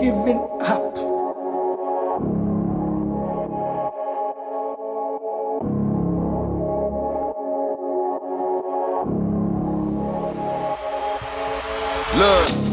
giving up. Look.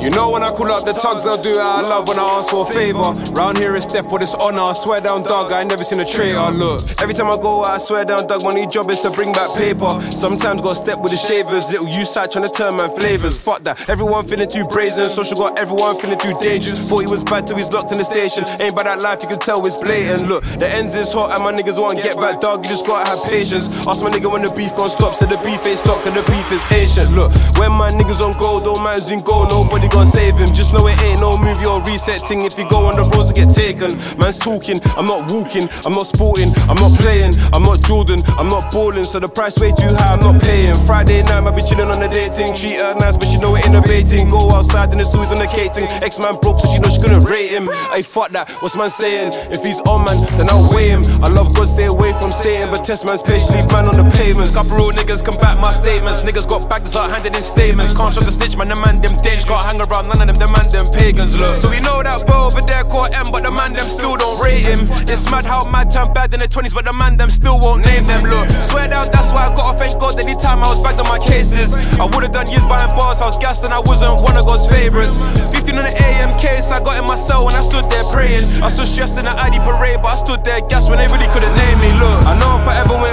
You know when I call up the tugs, they'll do it I love when I ask for a favor. Round here it's step for this honor. I swear down, dog, I ain't never seen a traitor. Look, every time I go I swear down, dog, my new job is to bring back paper. Sometimes gotta step with the shavers. Little you side trying to turn my flavors. Fuck that. Everyone feeling too brazen. Social got everyone feeling too dangerous. Thought he was bad till he's locked in the station. Ain't by that life, you can tell it's blatant. Look, the ends is hot and my niggas want to get back, dog. You just gotta have patience. Ask my nigga when the beef gon' stop. Said the beef ain't stop, cause the beef is ancient. Look, when my niggas on gold, all man's in gold, nobody gonna save him. Just know it ain't no movie or reset resetting if you go on the road to get taken. Man's talking, I'm not walking, I'm not sporting, I'm not playing, I'm not Jordan, I'm not balling, so the price way too high, I'm not paying. Friday night, I be chilling on the dating, treat her nice, but she know it innovating. Go outside in the suits on the cating. Ex man broke, so she know she couldn't rate him. Hey, fuck that, what's man saying? If he's on man, then I'll weigh him. I love God, stay away from Satan, but test man's patient, leave man on the pavements. Couple real niggas come back my statements. Niggas got back, start handing in statements. Can't trust a stitch, man, the man them danger. Can't hang around none of them, the man them pagans look. So we know that boy over there caught M, but the man them still don't rate him. It's mad how mad turn bad in the 20s, but the man them still won't name them. Look, swear down, that's why I got to thank God anytime I was back on my cases. I would've done years behind bars, I was gassed and I wasn't one of God's favorites. 15 on the AM case, I got in my cell when I stood there praying. I stood stressed in the ID parade, but I stood there gassed when they really couldn't name me. Look, I know if I ever went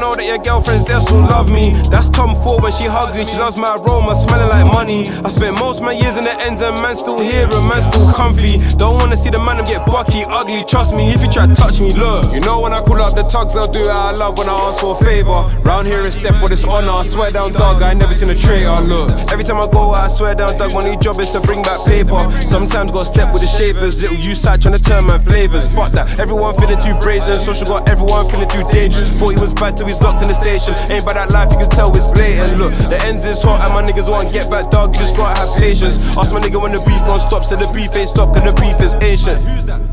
know that your girlfriends there still love me. That's Tom Ford when she hugs me, she loves my aroma, smelling like money. I spent most my years in the ends and man still here and man still comfy. Don't wanna see the man get bucky, ugly. Trust me, if you try to touch me, look. You know when I call up the tugs, they'll do it I love when I ask for a favor. Round here it's step for this honor. I swear down, dog, I ain't never seen a traitor. Look, every time I go I swear down, dog, my new job is to bring back paper. Sometimes gotta step with the shavers. Little you side trying to turn my flavors. Fuck that, everyone feeling too brazen. Social got everyone feeling too dangerous. Thought he was bad till he's locked in the station. Ain't by that life, you can tell it's blatant. Look, the ends is hot and my niggas want get back, dog. You just gotta have patience. Ask my nigga when the beef gon' stop, said the beef ain't stop, cause the beef is ancient. Bu yüzden.